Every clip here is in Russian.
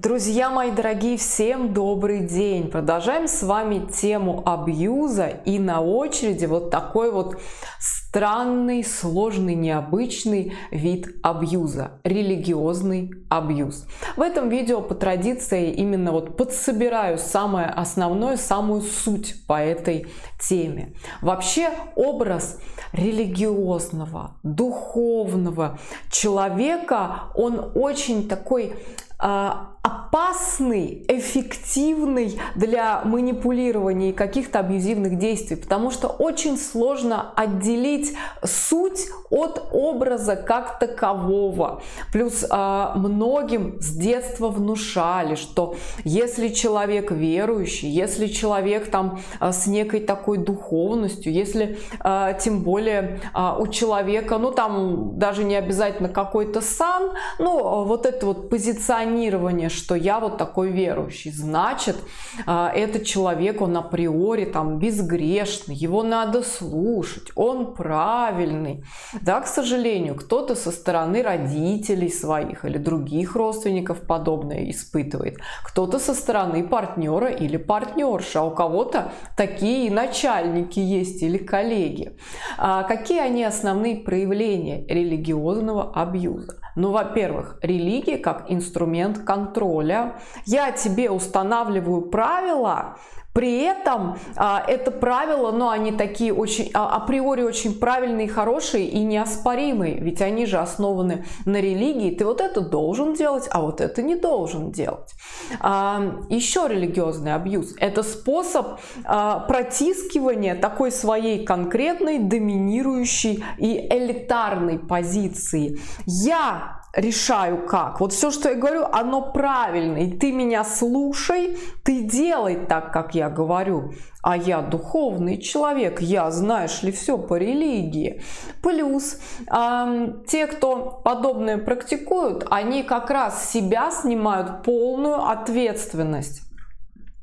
Друзья мои дорогие, всем добрый день! Продолжаем с вами тему абьюза и на очереди вот такой вот странный, сложный, необычный вид абьюза – религиозный абьюз. В этом видео по традиции именно вот подсобираю самое основное, самую суть по этой теме. Вообще образ религиозного, духовного человека, он очень такой а, опасный, эффективный для манипулирования и каких-то абьюзивных действий, потому что очень сложно отделить суть от образа как такового. Плюс э, многим с детства внушали, что если человек верующий, если человек там э, с некой такой духовностью, если э, тем более у человека, ну там даже не обязательно какой-то сан, ну вот это вот позиционирование, что я вот такой верующий, значит э, этот человек, он априори там безгрешный, его надо слушать, он правильный. Да, к сожалению, кто-то со стороны родителей своих или других родственников подобное испытывает. Кто-то со стороны партнера или партнерша. А у кого-то такие начальники есть или коллеги. А какие они основные проявления религиозного абьюза? Ну, во-первых, религия как инструмент контроля. Я тебе устанавливаю правила, при этом а, это правила, но они такие очень а, априори очень правильные, хорошие и неоспоримые, ведь они же основаны на религии. Ты вот это должен делать, а вот это не должен делать. А, еще религиозный абьюз – это способ протискивания такой своей конкретной, доминирующей и элитарной позиции. Я решаю как. Вот все, что я говорю, оно правильно. И ты меня слушай, ты делай так, как я говорю. А я духовный человек, я, знаешь ли, все по религии. Плюс э, те, кто подобное практикуют, они как раз себя снимают полную ответственность.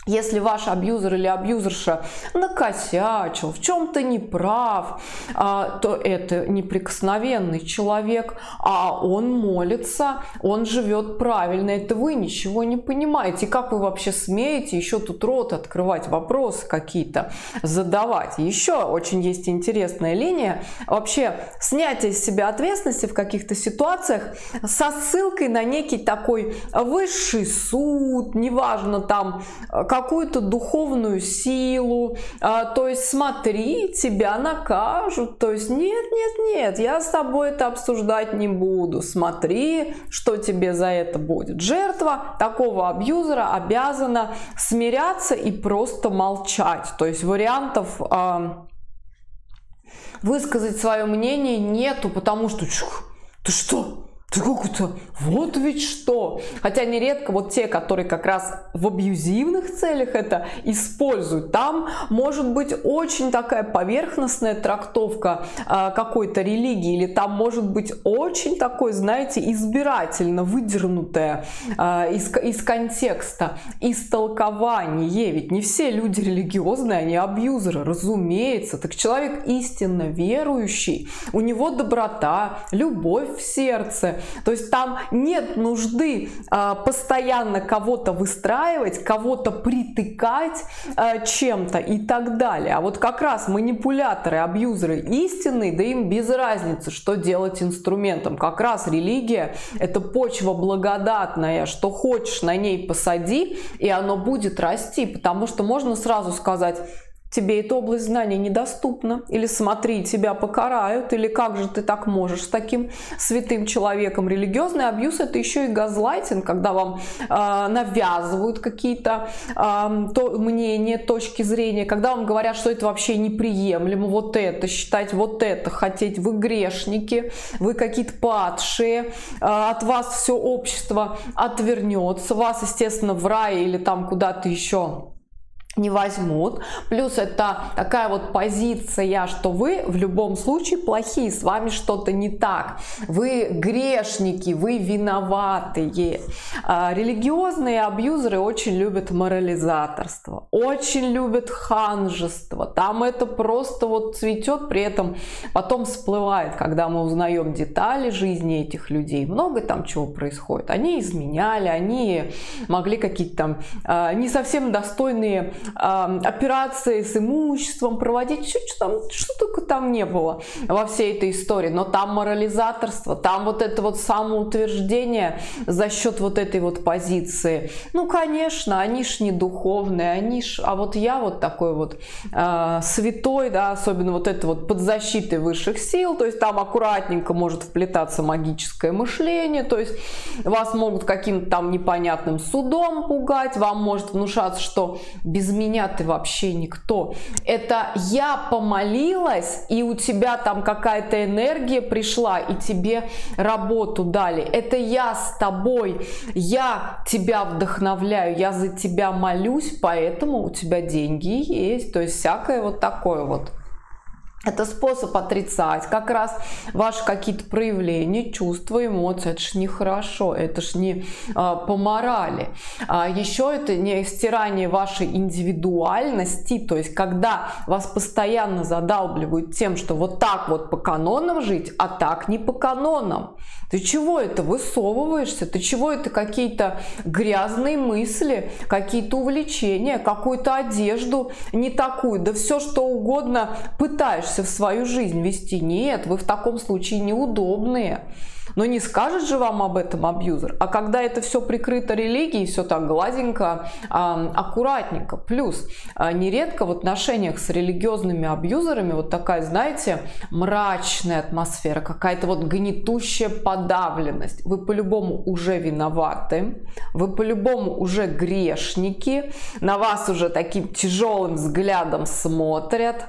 Если ваш абьюзер или абьюзерша накосячил, в чем-то не прав, а, то это неприкосновенный человек, а он молится, он живет правильно. Это вы ничего не понимаете. как вы вообще смеете еще тут рот открывать, вопросы какие-то задавать? Еще очень есть интересная линия. Вообще снятие с себя ответственности в каких-то ситуациях со ссылкой на некий такой высший суд, неважно там какую-то духовную силу, а, то есть смотри, тебя накажут, то есть нет, нет, нет, я с тобой это обсуждать не буду, смотри, что тебе за это будет. Жертва такого абьюзера обязана смиряться и просто молчать, то есть вариантов а, высказать свое мнение нету, потому что ты что, ты как это? Вот ведь что! Хотя нередко вот те, которые как раз в абьюзивных целях это используют, там может быть очень такая поверхностная трактовка э, какой-то религии, или там может быть очень такой, знаете, избирательно выдернутое э, из, из контекста истолкование. Ведь не все люди религиозные, они абьюзеры, разумеется. Так человек истинно верующий, у него доброта, любовь в сердце, то есть там нет нужды э, постоянно кого-то выстраивать, кого-то притыкать э, чем-то и так далее. А вот как раз манипуляторы, абьюзеры истинные, да им без разницы, что делать инструментом. Как раз религия – это почва благодатная, что хочешь на ней посади, и оно будет расти, потому что можно сразу сказать – тебе эта область знания недоступна, или смотри, тебя покарают, или как же ты так можешь с таким святым человеком. Религиозный абьюз это еще и газлайтинг, когда вам э, навязывают какие-то э, то, мнения, точки зрения, когда вам говорят, что это вообще неприемлемо, вот это считать, вот это хотеть, вы грешники, вы какие-то падшие, э, от вас все общество отвернется, вас, естественно, в рай или там куда-то еще не возьмут. Плюс это такая вот позиция, что вы в любом случае плохие, с вами что-то не так. Вы грешники, вы виноватые. А, религиозные абьюзеры очень любят морализаторство, очень любят ханжество. Там это просто вот цветет, при этом потом всплывает, когда мы узнаем детали жизни этих людей. Много там чего происходит. Они изменяли, они могли какие-то там а, не совсем достойные операции с имуществом проводить, что, что, там, что только там не было во всей этой истории. Но там морализаторство, там вот это вот самоутверждение за счет вот этой вот позиции. Ну, конечно, они ж не духовные, они ж... А вот я вот такой вот э, святой, да, особенно вот это вот под защитой высших сил, то есть там аккуратненько может вплетаться магическое мышление, то есть вас могут каким-то там непонятным судом пугать, вам может внушаться, что без меня ты вообще никто. Это я помолилась, и у тебя там какая-то энергия пришла, и тебе работу дали. Это я с тобой, я тебя вдохновляю, я за тебя молюсь, поэтому у тебя деньги есть. То есть всякое вот такое вот. Это способ отрицать как раз ваши какие-то проявления, чувства, эмоции. Это ж нехорошо, это ж не а, по морали. А еще это не стирание вашей индивидуальности, то есть когда вас постоянно задалбливают тем, что вот так вот по канонам жить, а так не по канонам. Ты чего это высовываешься? Ты чего это какие-то грязные мысли, какие-то увлечения, какую-то одежду не такую, да все что угодно пытаешься в свою жизнь вести? Нет, вы в таком случае неудобные. Но не скажет же вам об этом абьюзер. А когда это все прикрыто религией, все так гладенько, аккуратненько. Плюс а, нередко в отношениях с религиозными абьюзерами вот такая, знаете, мрачная атмосфера, какая-то вот гнетущая подавленность. Вы по-любому уже виноваты, вы по-любому уже грешники, на вас уже таким тяжелым взглядом смотрят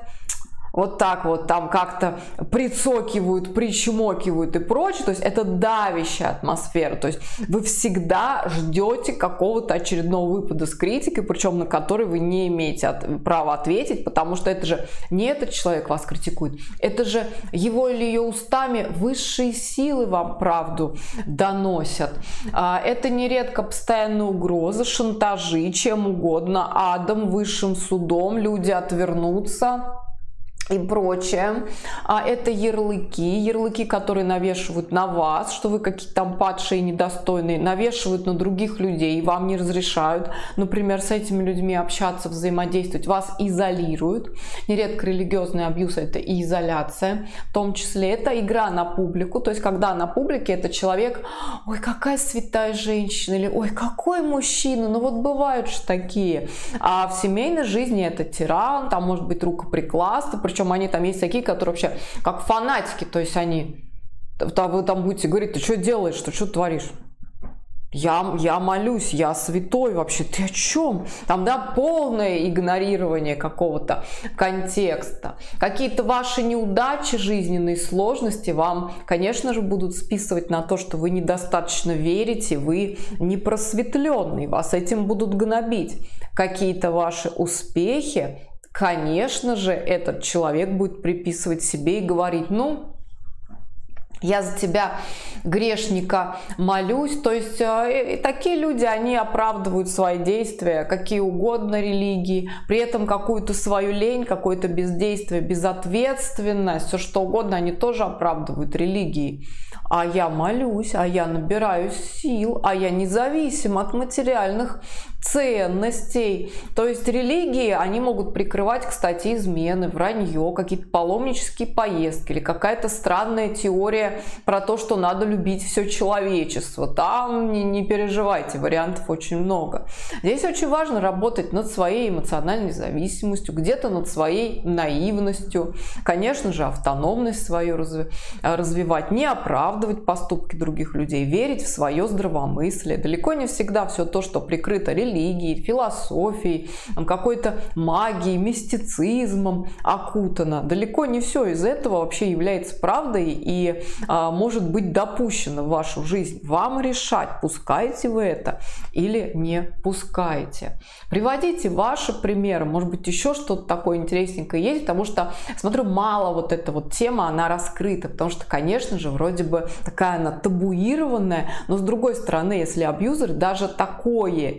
вот так вот там как-то прицокивают, причмокивают и прочее. То есть это давящая атмосфера. То есть вы всегда ждете какого-то очередного выпада с критикой, причем на который вы не имеете от, права ответить, потому что это же не этот человек вас критикует, это же его или ее устами высшие силы вам правду доносят. А, это нередко постоянные угрозы, шантажи, чем угодно, адом, высшим судом, люди отвернутся и прочее. А это ярлыки, ярлыки, которые навешивают на вас, что вы какие-то там падшие, недостойные, навешивают на других людей, вам не разрешают, например, с этими людьми общаться, взаимодействовать, вас изолируют. Нередко религиозный абьюз это и изоляция, в том числе это игра на публику, то есть когда на публике это человек, ой, какая святая женщина, или ой, какой мужчина, ну вот бывают же такие. А в семейной жизни это тиран, там может быть рукоприкладство, причем они там есть такие, которые вообще как фанатики, то есть они, там, вы там будете говорить, ты что делаешь, ты что творишь? Я, я молюсь, я святой вообще, ты о чем? Там, да, полное игнорирование какого-то контекста. Какие-то ваши неудачи, жизненные сложности вам, конечно же, будут списывать на то, что вы недостаточно верите, вы не просветленный, вас этим будут гнобить. Какие-то ваши успехи, конечно же, этот человек будет приписывать себе и говорить, ну, я за тебя, грешника, молюсь. То есть э, такие люди, они оправдывают свои действия, какие угодно религии, при этом какую-то свою лень, какое-то бездействие, безответственность, все что угодно, они тоже оправдывают религией а я молюсь, а я набираю сил, а я независим от материальных ценностей. То есть религии, они могут прикрывать, кстати, измены, вранье, какие-то паломнические поездки или какая-то странная теория про то, что надо любить все человечество. Там не, не переживайте, вариантов очень много. Здесь очень важно работать над своей эмоциональной зависимостью, где-то над своей наивностью, конечно же, автономность свою развивать, не оправдывать поступки других людей, верить в свое здравомыслие. Далеко не всегда все то, что прикрыто религией, философией, какой-то магией, мистицизмом окутано. Далеко не все из этого вообще является правдой и а, может быть допущено в вашу жизнь. Вам решать, пускаете вы это или не пускаете. Приводите ваши примеры, может быть еще что-то такое интересненькое есть, потому что, смотрю, мало вот эта вот тема, она раскрыта, потому что, конечно же, вроде бы такая она табуированная, но с другой стороны, если абьюзеры даже такое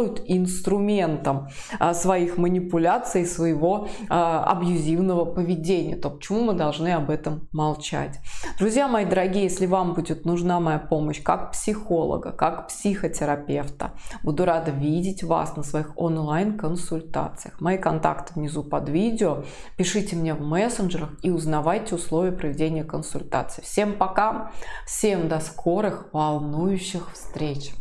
делают инструментом а, своих манипуляций, своего а, абьюзивного поведения, то почему мы должны об этом молчать? Друзья мои дорогие, если вам будет нужна моя помощь как психолога, как психотерапевта, буду рада видеть вас на своих онлайн-консультациях. Мои контакты внизу под видео. Пишите мне в мессенджерах и узнавайте условия проведения консультации. Всем пока, всем до скорых волнующих встреч!